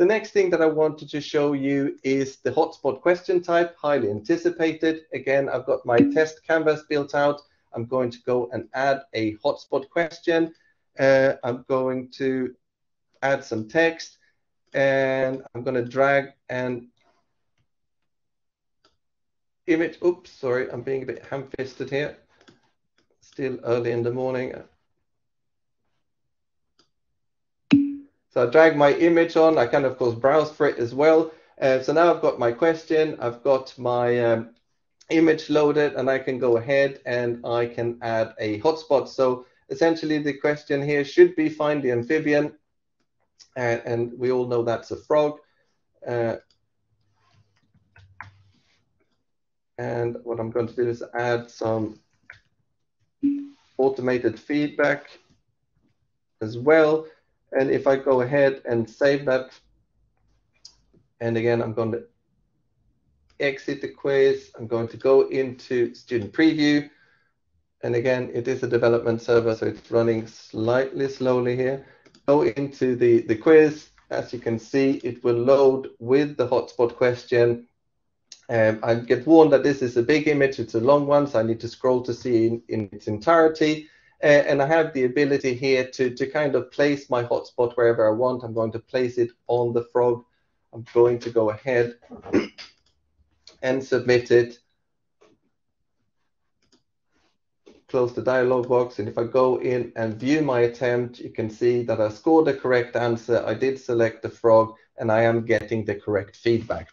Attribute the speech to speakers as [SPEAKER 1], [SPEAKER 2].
[SPEAKER 1] The next thing that I wanted to show you is the hotspot question type, highly anticipated. Again, I've got my test canvas built out. I'm going to go and add a hotspot question. Uh, I'm going to add some text and I'm going to drag and image. Oops, sorry, I'm being a bit ham-fisted here. Still early in the morning. So I drag my image on. I can, of course, browse for it as well. Uh, so now I've got my question. I've got my um, image loaded, and I can go ahead and I can add a hotspot. So essentially, the question here should be find the amphibian. And, and we all know that's a frog. Uh, and what I'm going to do is add some automated feedback as well. And if I go ahead and save that, and again, I'm going to exit the quiz. I'm going to go into student preview. And again, it is a development server, so it's running slightly slowly here. Go into the, the quiz. As you can see, it will load with the hotspot question. Um, I get warned that this is a big image. It's a long one, so I need to scroll to see in, in its entirety. And I have the ability here to, to kind of place my hotspot wherever I want. I'm going to place it on the frog. I'm going to go ahead and submit it. Close the dialog box. And if I go in and view my attempt, you can see that I scored the correct answer. I did select the frog and I am getting the correct feedback.